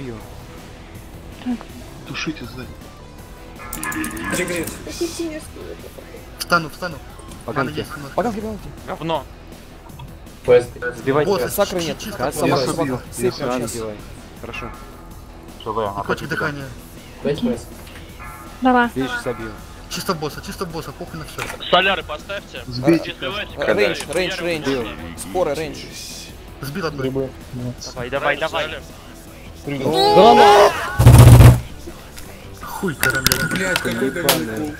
Забью. Тушите сзади. Встану, встану. Поганки. Поганки, поганки. Говно. Сбивайте. Босса, сакры нет. сама собака. сбивай. Хорошо. И кончик дыхания. Давай. Видишь, забью. Чисто босса, чисто босса, похуй на все. Соляры поставьте. Сбейте. Range, range, range. Споры, рейндж. Сбил одной. Давай, давай, давай. Хуй королева. Блять, какой говно.